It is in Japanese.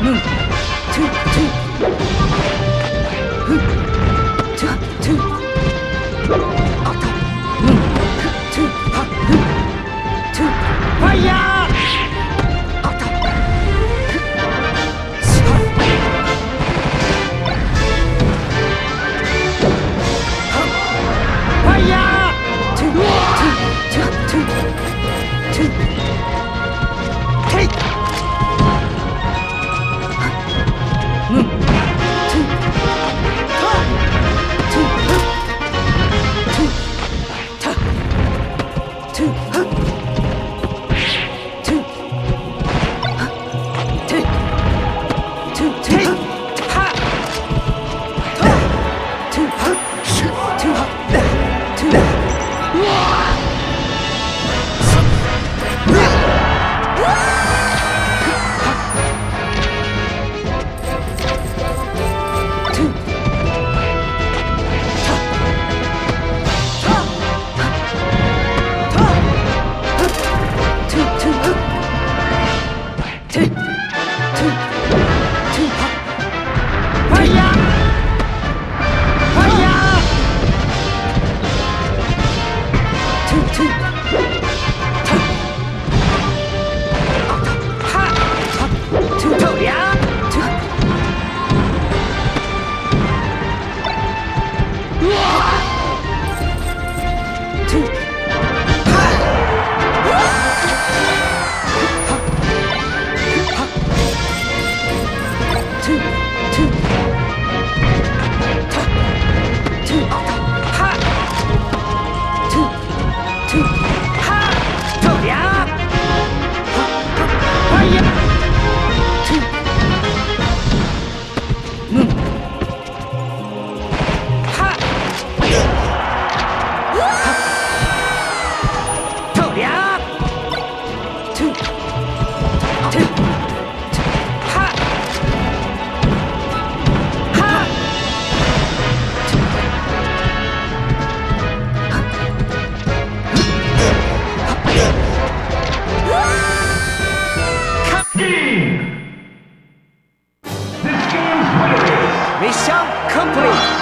ムン Too hot. Too hot. Mission complete!